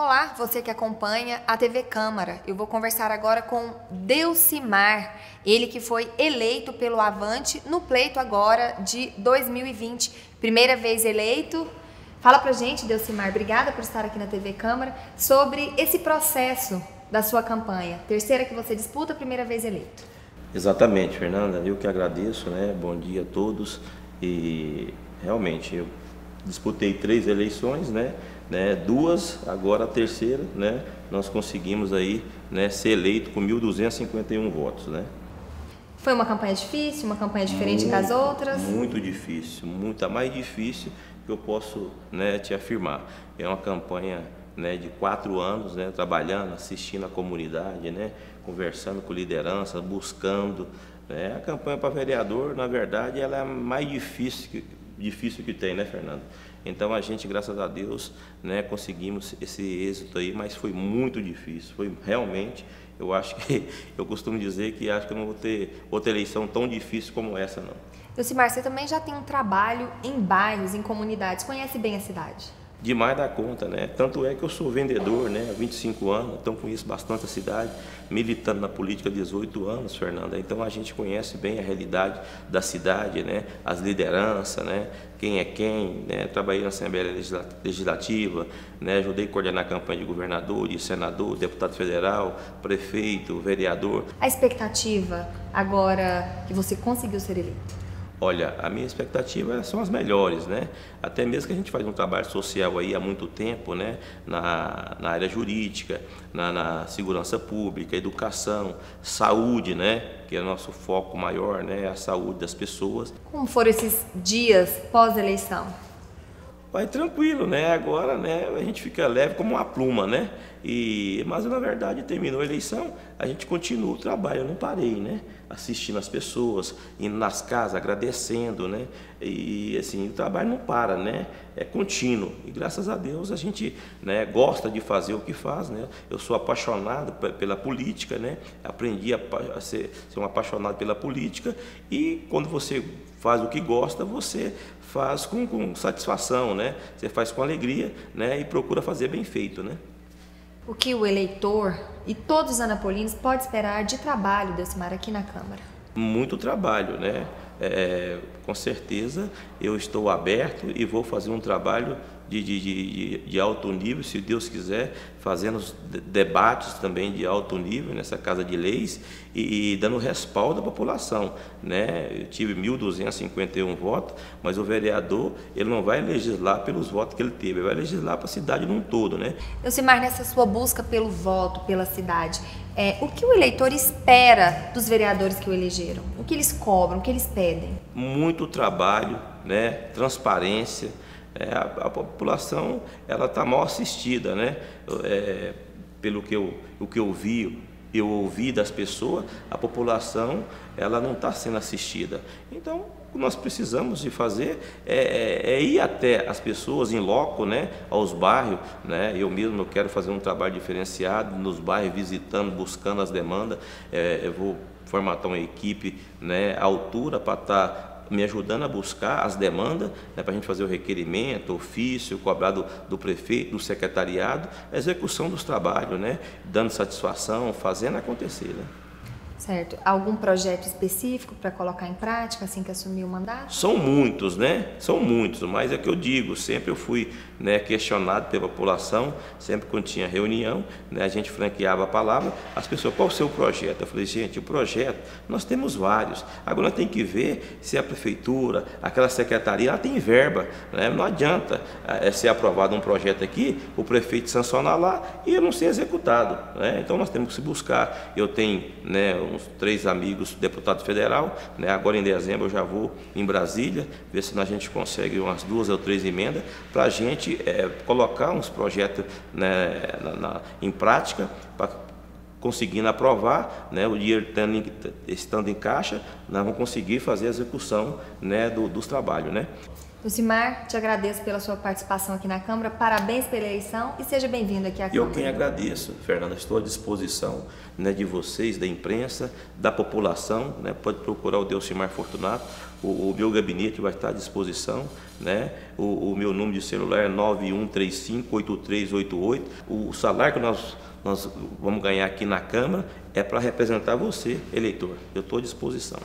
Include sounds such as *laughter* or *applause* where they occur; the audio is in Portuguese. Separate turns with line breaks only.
Olá, você que acompanha a TV Câmara. Eu vou conversar agora com Delcimar, ele que foi eleito pelo Avante no pleito agora de 2020. Primeira vez eleito. Fala pra gente, Delcimar, obrigada por estar aqui na TV Câmara, sobre esse processo da sua campanha. Terceira que você disputa, primeira vez eleito.
Exatamente, Fernanda. Eu que agradeço, né? Bom dia a todos. E realmente eu disputei três eleições, né? Né? Duas, agora a terceira, né? Nós conseguimos aí, né, ser eleito com 1.251 votos, né?
Foi uma campanha difícil, uma campanha diferente muito, das outras?
Muito difícil, muito mais difícil que eu posso, né, te afirmar. É uma campanha né, de quatro anos, né, trabalhando, assistindo a comunidade, né, conversando com liderança, buscando. Né. A campanha para vereador, na verdade, ela é a mais difícil que, difícil que tem, né, Fernando? Então a gente, graças a Deus, né, conseguimos esse êxito aí, mas foi muito difícil. Foi realmente, eu acho que, *laughs* eu costumo dizer que acho que eu não vou ter outra eleição tão difícil como essa, não.
Lucimar, você também já tem um trabalho em bairros, em comunidades, conhece bem a cidade?
Demais da conta, né? Tanto é que eu sou vendedor, né? Há 25 anos, então conheço bastante a cidade, militando na política há 18 anos, Fernanda. Então a gente conhece bem a realidade da cidade, né? As lideranças, né? Quem é quem, né? Trabalhei na Assembleia Legislativa, né? Ajudei a coordenar a campanha de governador, de senador, deputado federal, prefeito, vereador.
A expectativa agora que você conseguiu ser eleito?
Olha, a minha expectativa são as melhores, né? Até mesmo que a gente faz um trabalho social aí há muito tempo, né? Na, na área jurídica, na, na segurança pública, educação, saúde, né? Que é o nosso foco maior, né? A saúde das pessoas.
Como foram esses dias pós-eleição?
Vai tranquilo, né? Agora, né, a gente fica leve como uma pluma, né? E, mas na verdade terminou a eleição, a gente continua o trabalho, eu não parei, né? Assistindo as pessoas, indo nas casas, agradecendo, né? E assim, o trabalho não para, né? É contínuo. E graças a Deus a gente, né, gosta de fazer o que faz, né? Eu sou apaixonado pela política, né? Aprendi a ser, ser um apaixonado pela política e quando você faz o que gosta, você faz com, com satisfação, né? Você faz com alegria, né? E procura fazer bem feito, né?
O que o eleitor e todos os anapolinos pode esperar de trabalho desse mar aqui na Câmara?
Muito trabalho, né? É, com certeza eu estou aberto e vou fazer um trabalho de, de, de, de, alto nível, se Deus quiser, fazendo debates também de alto nível nessa Casa de Leis e, e dando respaldo à população. Né? Eu tive 1.251 votos, mas o vereador ele não vai legislar pelos votos que ele teve, ele vai legislar para a cidade num todo. Né?
Elcimar, nessa sua busca pelo voto, pela cidade, é, o que o eleitor espera dos vereadores que o elegeram? O que eles cobram, o que eles pedem?
Muito trabalho, né? transparência, é, a, a, população ela está mal assistida, né? É, pelo que eu, o que eu vi, eu ouvi das pessoas, a população ela não está sendo assistida. Então, o que nós precisamos de fazer é, é, é, ir até as pessoas em loco, né, aos bairros. Né? Eu mesmo eu quero fazer um trabalho diferenciado nos bairros, visitando, buscando as demandas. É, eu vou formatar uma equipe né, à altura para estar tá me ajudando a buscar as demandas, né, para a gente fazer o requerimento, ofício, cobrar do, do prefeito, do secretariado, a execução dos trabalhos, né, dando satisfação, fazendo acontecer. Né.
Certo. Algum projeto específico para colocar em prática assim que assumir o mandato?
São muitos, né? São muitos, mas é que eu digo, sempre eu fui né, questionado pela população, sempre quando tinha reunião, né, a gente franqueava a palavra, as pessoas, qual o seu projeto? Eu falei, gente, o projeto, nós temos vários. Agora tem que ver se a prefeitura, aquela secretaria, ela tem verba. Né? Não adianta é, ser aprovado um projeto aqui, o prefeito sancionar lá e não ser executado. Né? Então nós temos que se buscar. Eu tenho né, uns três amigos deputados federal, né? agora em dezembro eu já vou em Brasília, ver se a gente consegue umas duas ou três emendas para a gente é, colocar uns projetos né, na, na, em prática para conseguindo aprovar, né, o dinheiro estando em, estando em caixa, nós vamos conseguir fazer a execução né, do, dos trabalhos. Né.
Lucimar, te agradeço pela sua participação aqui na Câmara, parabéns pela eleição e seja bem-vindo aqui à Câmara.
Eu quem agradeço, Fernanda, estou à disposição né, de vocês, da imprensa, da população, né, pode procurar o Delcimar Fortunato, o, o, meu gabinete vai estar à disposição, né, o, o meu número de celular é 91358388, o salário que nós, nós vamos ganhar aqui na Câmara é para representar você, eleitor, eu estou à disposição.